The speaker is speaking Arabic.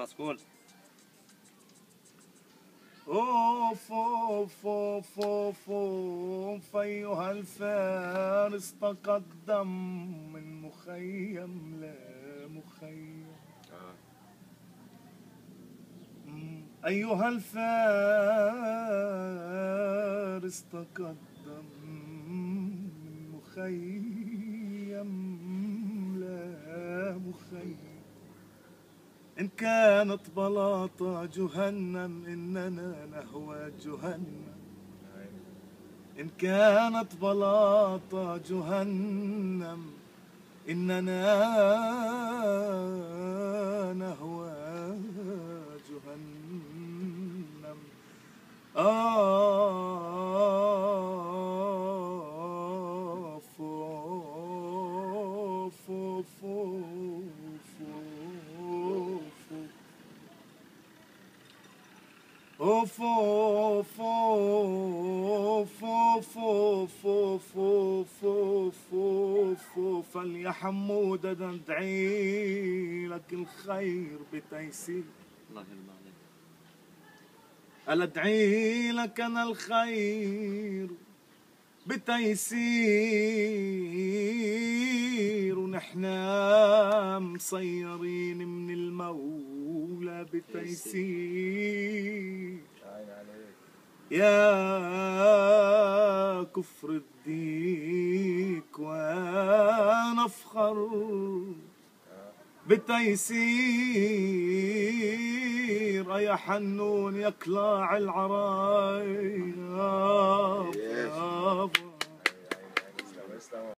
قول أوف أوف أوف أوف أوف أيها الفارس تقدم من مخيم لا مخيم. مم. أيها الفارس تقدم من مخيم لا مخيم. إن كانت بلاطة جهنم إننا نهوى جهنم. إن كانت بلاطة جهنم إننا نهوى جهنم. آف أوف أوف أوف. أوف أوف أوف أوف أوف أوف أوف أوف أوف يا ندعي لك الخير بتيسير. الله يرضى عليك ألا أدعي لك أنا الخير بتيسير. ونحنا مصيرين من المولى بتيسير. يا كفر الديك وأنا أفخر بتيسير يا حنون يا كلاع العرايا